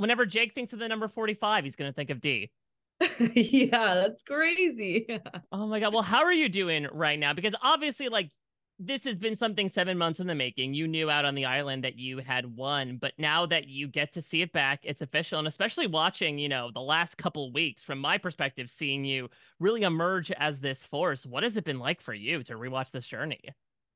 whenever Jake thinks of the number 45, he's going to think of Dee. yeah, that's crazy. oh my God. Well, how are you doing right now? Because obviously, like, this has been something seven months in the making. You knew out on the island that you had won, but now that you get to see it back, it's official. And especially watching, you know, the last couple weeks, from my perspective, seeing you really emerge as this force, what has it been like for you to rewatch this journey?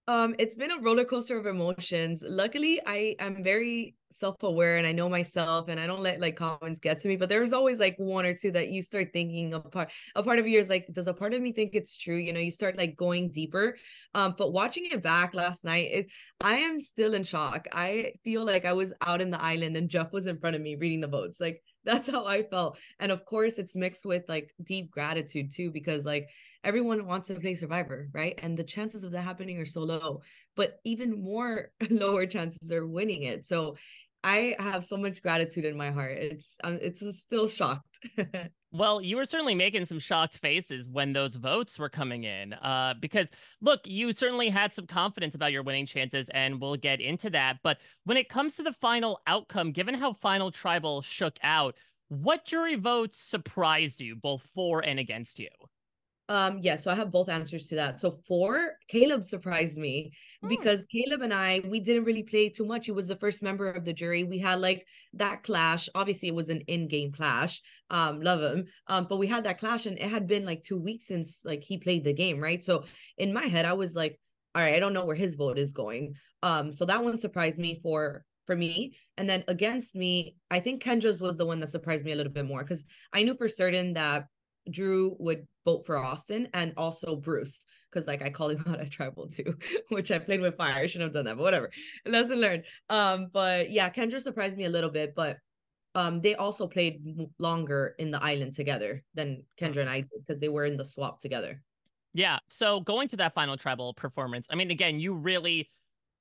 Um, it's been a roller coaster of emotions. Luckily, I am very self-aware and I know myself and I don't let like comments get to me, but there's always like one or two that you start thinking a part a part of you is like, does a part of me think it's true? You know, you start like going deeper. Um, but watching it back last night, it I am still in shock. I feel like I was out in the island and Jeff was in front of me reading the votes. Like that's how I felt. And of course, it's mixed with like deep gratitude too, because like everyone wants to play survivor right? And the chances of that happening are so low but even more lower chances are winning it. So i have so much gratitude in my heart. It's um, it's still shocked well you were certainly making some shocked faces when those votes were coming in uh because look you certainly had some confidence about your winning chances and we'll get into that but when it comes to the final outcome given how final tribal shook out what jury votes surprised you both for and against you um, yeah, so I have both answers to that. So four, Kaleb surprised me hmm. because Kaleb and I, we didn't really play too much. He was the first member of the jury. We had like that clash. Obviously, it was an in-game clash. Um, love him. Um, but we had that clash, and it had been like two weeks since like he played the game, right? So in my head, I was like, all right, I don't know where his vote is going. Um, so that one surprised me for for me. And then against me, I think Kendra's was the one that surprised me a little bit more because I knew for certain that Drew would vote for Austin and also Bruce because like I call him out at tribal too, which I played with fire. I shouldn't have done that, but whatever. Lesson learned. Um, but yeah, Kendra surprised me a little bit, but um, they also played longer in the island together than Kendra and I did because they were in the swap together. Yeah. So going to that final tribal performance, I mean, again, you really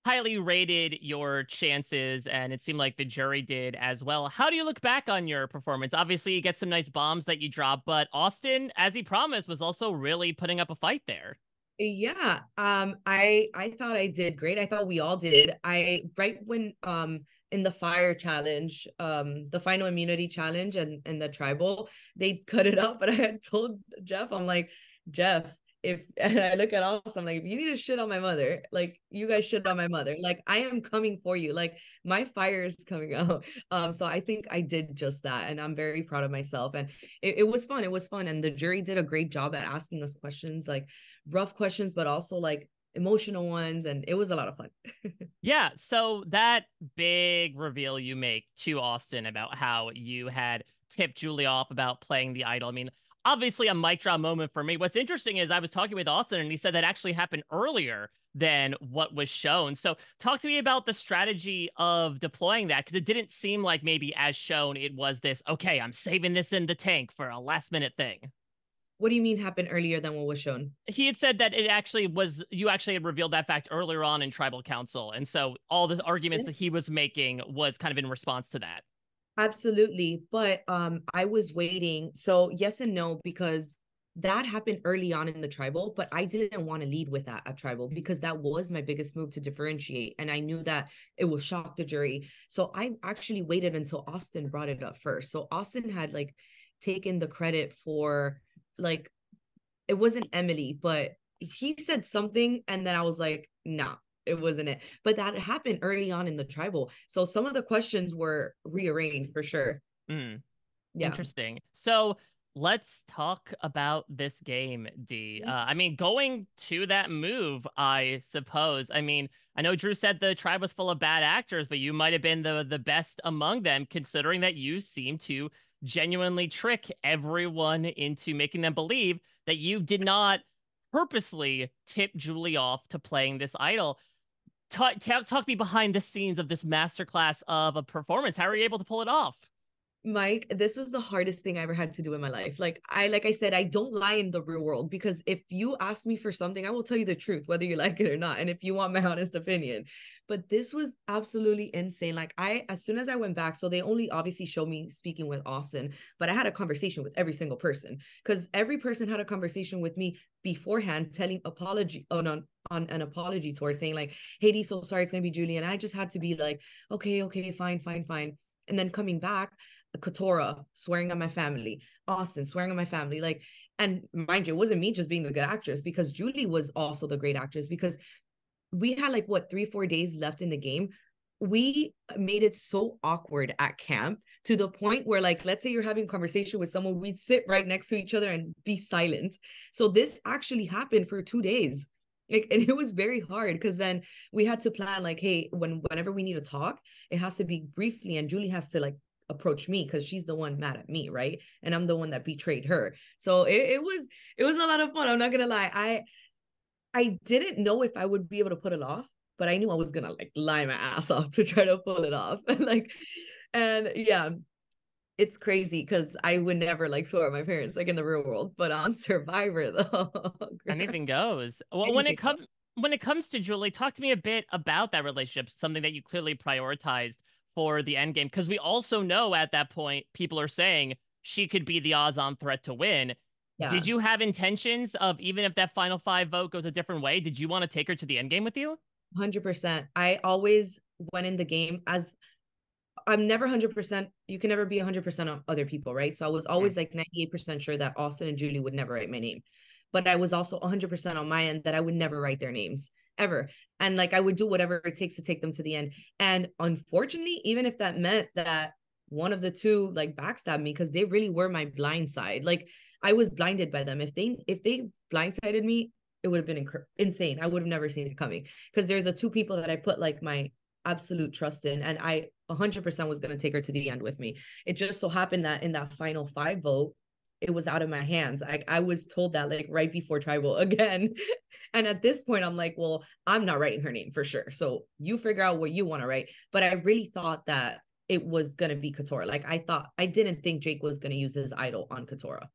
highly rated your chances, and it seemed like the jury did as well. How do you look back on your performance? Obviously, you get some nice bombs that you drop, but Austin, as he promised, was also really putting up a fight there. Yeah, um, I I thought I did great. I thought we all did. I right when um in the fire challenge, um, the final immunity challenge and and the tribal, they cut it up. But I had told Jeff, I'm like, Jeff, if and I look at us, I'm like, if you need to shit on my mother, like you guys shit on my mother. Like I am coming for you. Like my fire is coming out. Um, so I think I did just that, and I'm very proud of myself. And it, it was fun. It was fun, and the jury did a great job at asking us questions, like rough questions, but also like emotional ones, and it was a lot of fun. yeah. So that big reveal you make to Austin about how you had tipped Julie off about playing the idol. I mean, obviously a mic drop moment for me. What's interesting is I was talking with Austin and he said that actually happened earlier than what was shown. So talk to me about the strategy of deploying that because it didn't seem like maybe as shown it was this, okay, I'm saving this in the tank for a last minute thing. What do you mean happened earlier than what was shown? He had said that it actually was you actually had revealed that fact earlier on in tribal council. And so all the arguments yes. that he was making was kind of in response to that. Absolutely. But um I was waiting. So yes and no, because that happened early on in the tribal, but I didn't want to lead with that at tribal because that was my biggest move to differentiate. And I knew that it will shock the jury. So I actually waited until Austin brought it up first. So Austin had like taken the credit for like it wasn't Emily, but he said something and then I was like, nah, it wasn't it. But that happened early on in the tribal. So some of the questions were rearranged for sure. Mm. Yeah. Interesting. So let's talk about this game, Dee. Uh, I mean, going to that move, I suppose. I mean, I know Drew said the tribe was full of bad actors, but you might have been the the best among them, considering that you seem to genuinely trick everyone into making them believe that you did not purposely tip Julie off to playing this idol talk, talk, talk me behind the scenes of this masterclass of a performance. How are you able to pull it off? Mike, this is the hardest thing I ever had to do in my life. Like I like I said, I don't lie in the real world because if you ask me for something, I will tell you the truth, whether you like it or not. And if you want my honest opinion. But this was absolutely insane. Like I as soon as I went back, so they only obviously showed me speaking with Austin, but I had a conversation with every single person because every person had a conversation with me beforehand, telling apology oh, on on, on an apology tour, saying like, hey, Dee, so sorry, it's gonna be Julie. And I just had to be like, okay, okay, fine, fine, fine and then coming back, Katurah swearing on my family, Austin swearing on my family, like, and mind you, it wasn't me just being the good actress because Julie was also the great actress because we had like what three four days left in the game. We made it so awkward at camp to the point where like let's say you're having a conversation with someone we'd sit right next to each other and be silent. So this actually happened for two days. Like and it was very hard because then we had to plan like hey when whenever we need to talk it has to be briefly and julie has to like approach me because she's the one mad at me right? And i'm the one that betrayed her. So it, it was it was a lot of fun i'm not gonna lie. I i didn't know if i would be able to put it off but i knew i was gonna like lie my ass off to try to pull it off. Like and yeah it's crazy because I would never like swear at my parents like in the real world, but on Survivor though, anything goes. Well, anything when it comes when it comes to Julie, talk to me a bit about that relationship, something that you clearly prioritized for the end game, because we also know at that point people are saying she could be the odds-on threat to win. Yeah. Did you have intentions of even if that final five vote goes a different way, did you want to take her to the end game with you? 100%. I always went in the game as I'm never 100%. You can never be 100% on other people, right? So I was always like 98% sure that Austin and Julie would never write my name. But I was also 100% on my end that I would never write their names ever. And like I would do whatever it takes to take them to the end. And unfortunately, even if that meant that one of the two like backstabbed me because they really were my blind side. Like I was blinded by them. If they if they blindsided me, it would have been inc- insane. I would have never seen it coming because they're the two people that I put like my absolute trust in. And I 100% was going to take her to the end with me. It just so happened that in that final five vote, it was out of my hands. I, I was told that like right before tribal again. and at this point, I'm like, well, I'm not writing her name for sure. So you figure out what you want to write. But I really thought that it was going to be Katurah. Like I thought, I didn't think Jake was going to use his idol on Katurah.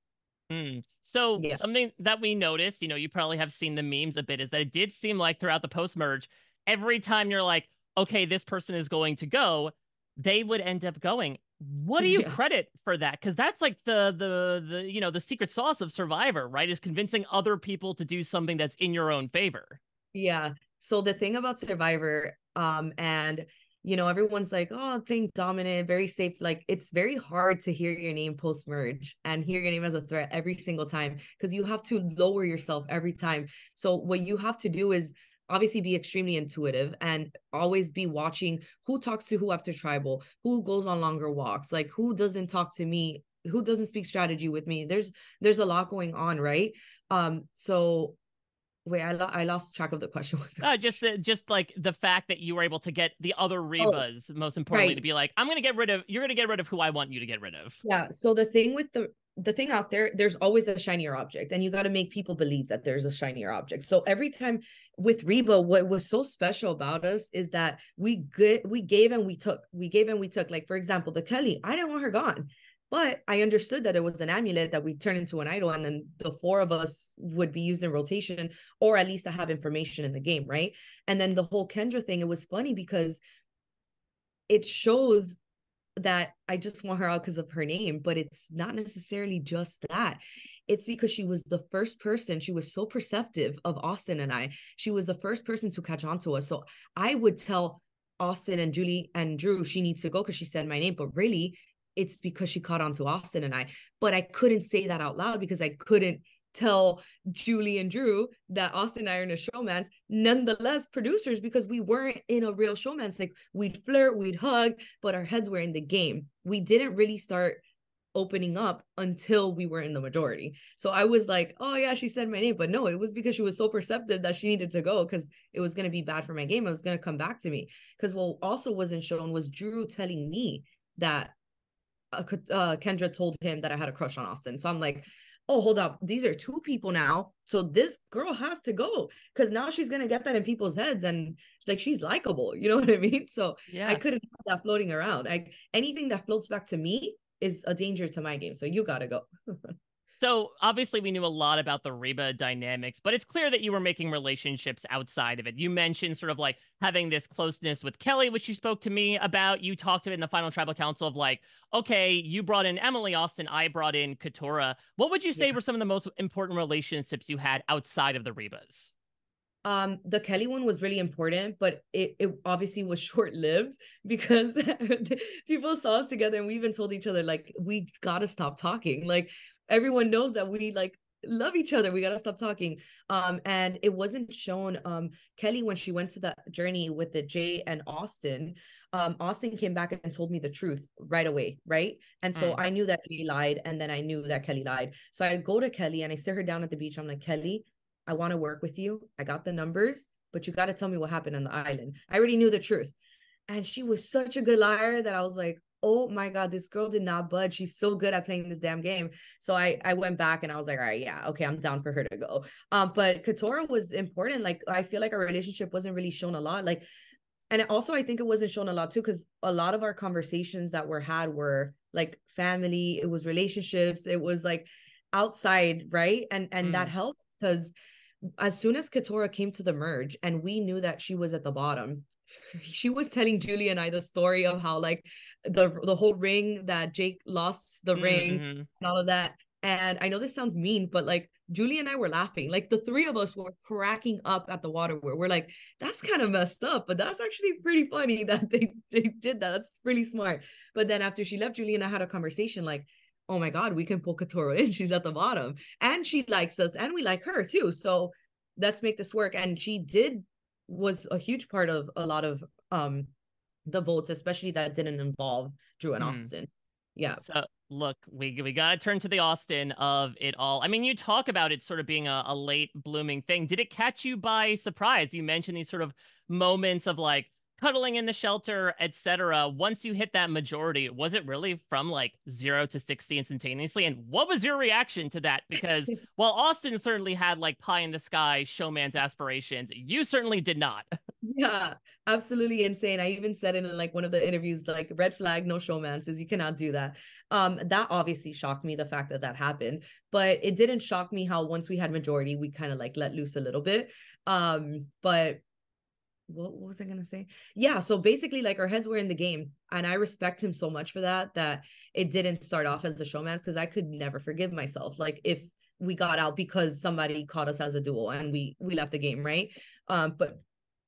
Mm. So yeah. something that we noticed, you know, you probably have seen the memes a bit, is that it did seem like throughout the post merge, every time you're like, okay, this person is going to go, they would end up going. What do you yeah. credit for that? Because that's like the the the you know the secret sauce of Survivor, right? Is convincing other people to do something that's in your own favor. Yeah. So the thing about Survivor, um, and you know, everyone's like, oh, playing dominant, very safe. Like it's very hard to hear your name post merge and hear your name as a threat every single time because you have to lower yourself every time. So what you have to do is obviously be extremely intuitive and always be watching who talks to who after tribal, who goes on longer walks, like who doesn't talk to me, who doesn't speak strategy with me. There's there's a lot going on, right? Um so wait i, lo- I lost track of the question uh, just uh, just like the fact that you were able to get the other rebas oh, most importantly right. to be like i'm gonna get rid of you're gonna get rid of who i want you to get rid of yeah so the thing with the the thing out there there's always a shinier object and you got to make people believe that there's a shinier object so every time with reba what was so special about us is that we get we gave and we took we gave and we took like for example the Kellie i didn't want her gone but I understood that it was an amulet that we turn into an idol, and then the four of us would be used in rotation, or at least to have information in the game, right? And then the whole Kendra thing, it was funny because it shows that I just want her out because of her name, but it's not necessarily just that. It's because she was the first person, she was so perceptive of Austin and I. She was the first person to catch on to us. So I would tell Austin and Julie and Drew she needs to go because she said my name, but really it's because she caught on to Austin and I. But I couldn't say that out loud because I couldn't tell Julie and Drew that Austin and I are in a showmance. Nonetheless, producers, because we weren't in a real showmance, like we'd flirt, we'd hug, but our heads were in the game. We didn't really start opening up until we were in the majority. So I was like, oh yeah, she said my name. But no, it was because she was so perceptive that she needed to go because it was going to be bad for my game. It was going to come back to me. Because what also wasn't shown was Drew telling me that uh, uh, Kendra told him that I had a crush on Austin. So I'm like, oh, hold up. These are two people now. So this girl has to go because now she's going to get that in people's heads and like she's likable. You know what I mean? So yeah. I couldn't have that floating around. Like anything that floats back to me is a danger to my game. So you got to go. So obviously we knew a lot about the Reba dynamics, but it's clear that you were making relationships outside of it. You mentioned sort of like having this closeness with Kellie, which you spoke to me about. You talked about in the final tribal council of like, okay, you brought in Emily Austin, I brought in Katurah. What would you say yeah. were some of the most important relationships you had outside of the Rebas? Um, the Kellie one was really important, but it, it obviously was short lived because people saw us together and we even told each other, like, we gotta stop talking. Like, everyone knows that we like love each other. We gotta stop talking. Um, and it wasn't shown. Um, Kellie when she went to the journey with the Jay and Austin, um, Austin came back and told me the truth right away, right? And so mm. I knew that Jay lied, and then I knew that Kellie lied. So I go to Kellie and I sit her down at the beach. I'm like, Kellie, I want to work with you. I got the numbers, but you got to tell me what happened on the island. I already knew the truth. And she was such a good liar that I was like, oh my god this girl did not budge. She's so good at playing this damn game. So i i went back and i was like all right yeah okay i'm down for her to go. Um but katurah was important. Like i feel like our relationship wasn't really shown a lot. Like and also i think it wasn't shown a lot too because a lot of our conversations that were had were like family it was relationships it was like outside right? And and mm. that helped because as soon as katurah came to the merge and we knew that she was at the bottom she was telling Julie and I the story of how like the the whole ring that Jake lost the mm-hmm. ring and all of that. And I know this sounds mean, but like Julie and I were laughing. Like the three of us were cracking up at the water where we're like, that's kind of messed up, but that's actually pretty funny that they they did that. That's really smart. But then after she left, Julie and I had a conversation like, oh my God, we can pull Katurah in. She's at the bottom. And she likes us and we like her too. So let's make this work. And she did was a huge part of a lot of um the votes, especially that didn't involve Drew and mm. Austin. Yeah. So look, we we gotta turn to the Austin of it all. I mean, you talk about it sort of being a, a late blooming thing. Did it catch you by surprise? You mentioned these sort of moments of like cuddling in the shelter, etc. Once you hit that majority, was it really from like zero to 60 instantaneously? And what was your reaction to that? Because while Austin certainly had like pie in the sky showmance aspirations, you certainly did not. Yeah, absolutely insane. I even said it in like one of the interviews, like red flag, no showmances. You cannot do that. Um, that obviously shocked me, the fact that that happened, but it didn't shock me how once we had majority, we kind of like let loose a little bit. Um, but what, what was I gonna say? Yeah, so basically, like our heads were in the game, and I respect him so much for that. That it didn't start off as the showmance because I could never forgive myself. Like if we got out because somebody caught us as a duel and we we left the game, right? Um, but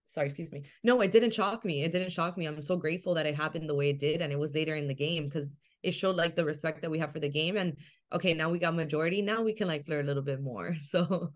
sorry, excuse me. No, it didn't shock me. It didn't shock me. I'm so grateful that it happened the way it did, and it was later in the game because it showed like the respect that we have for the game and okay now we got majority now we can like flirt a little bit more so.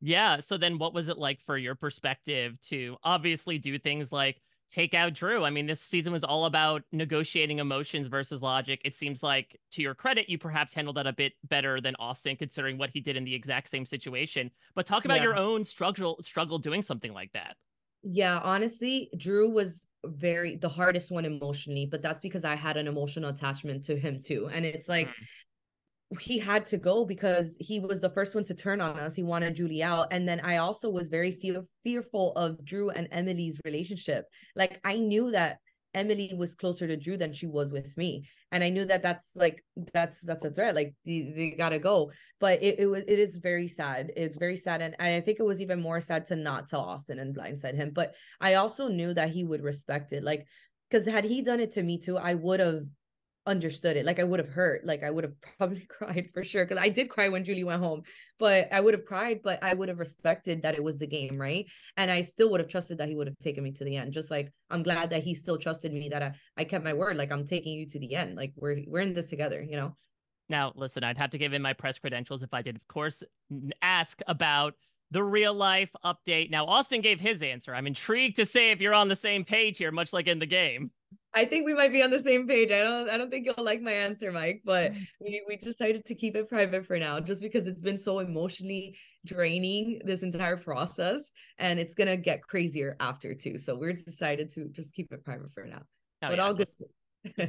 Yeah so then what was it like for your perspective to obviously do things like take out drew? I mean this season was all about negotiating emotions versus logic. It seems like to your credit you perhaps handled that a bit better than austin considering what he did in the exact same situation. But talk about yeah. your own struggle struggle doing something like that yeah honestly drew was very the hardest one emotionally but that's because i had an emotional attachment to him too and it's like mm. he had to go because he was the first one to turn on us he wanted julie out and then i also was very fear- fearful of drew and emily's relationship like i knew that Emily was closer to Drew than she was with me. And I knew that that's like that's that's a threat. Like they, they gotta go. But it, it was it is very sad. It's very sad. And I think it was even more sad to not tell Austin and blindside him. But I also knew that he would respect it. Like because had he done it to me too, I would have understood it. Like I would have hurt. Like I would have probably cried for sure. Cause I did cry when Julie went home, but I would have cried, but I would have respected that it was the game, right? And I still would have trusted that he would have taken me to the end. Just like I'm glad that he still trusted me that I, I kept my word. Like I'm taking you to the end. Like we're we're in this together, you know. Now, listen, I'd have to give in my press credentials if I did, of course, ask about the real life update. Now, Austin gave his answer. I'm intrigued to say if you're on the same page here, much like in the game. I think we might be on the same page. I don't I don't think you'll like my answer, Mike, but mm. we, we decided to keep it private for now just because it's been so emotionally draining this entire process and it's gonna get crazier after too. So we're decided to just keep it private for now. Oh, but yeah. all good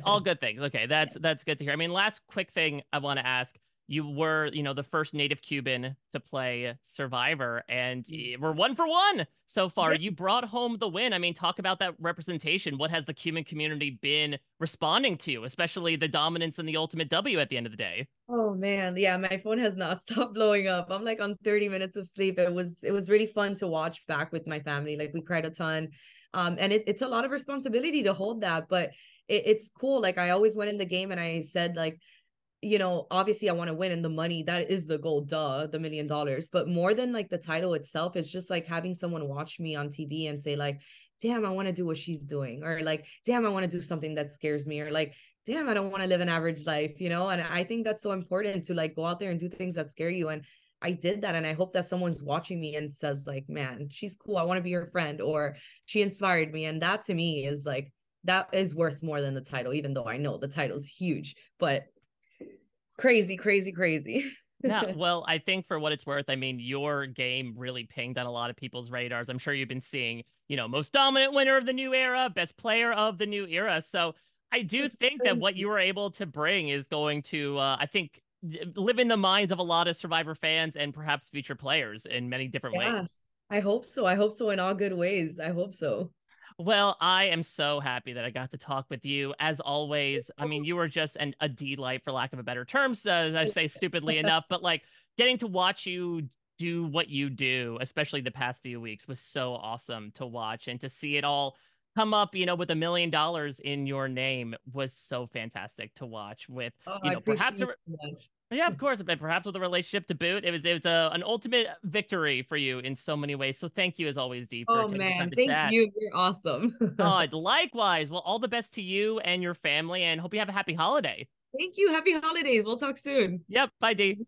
all good things. Okay, that's that's good to hear. I mean, last quick thing I want to ask you were, you know, the first native Cuban to play Survivor, and mm. we're one for one so far. You brought home the win. I mean, talk about that representation. What has the Cuban community been responding to, especially the dominance and the ultimate W at the end of the day? Oh man, yeah, my phone has not stopped blowing up. I'm like on 30 minutes of sleep. It was it was really fun to watch back with my family. Like we cried a ton. Um, and it, it's a lot of responsibility to hold that, but it, it's cool. Like I always went in the game and I said like you know, obviously I want to win and the money that is the goal, duh, the million dollars. But more than like the title itself, it's just like having someone watch me on TV and say, like, damn, I want to do what she's doing, or like, damn, I want to do something that scares me, or like, damn, I don't want to live an average life, you know? And I think that's so important to like go out there and do things that scare you. And I did that. And I hope that someone's watching me and says, like, man, she's cool. I want to be her friend, or she inspired me. And that to me is like, that is worth more than the title, even though I know the title's huge. But crazy, crazy, crazy. yeah, well, I think for what it's worth, I mean, your game really pinged on a lot of people's radars. I'm sure you've been seeing, you know, most dominant winner of the new era, best player of the new era. So I do think that what you were able to bring is going to, uh, I think, live in the minds of a lot of Survivor fans and perhaps future players in many different yeah, ways. I hope so. I hope so in all good ways. I hope so. Well, I am so happy that I got to talk with you. As always, I mean, you were just an, a delight, for lack of a better term, so as I say stupidly enough, but like getting to watch you do what you do, especially the past few weeks, was so awesome to watch and to see it all come up, you know, with a million dollars in your name was so fantastic to watch. With oh, you know, perhaps a, yeah, of course, but perhaps with a relationship to boot, it was it was a, an ultimate victory for you in so many ways. So thank you as always, Dee. oh man, thank chat. you. You're awesome. oh, likewise. Well, all the best to you and your family, and hope you have a happy holiday. Thank you. Happy holidays. We'll talk soon. Yep. Bye, Dee.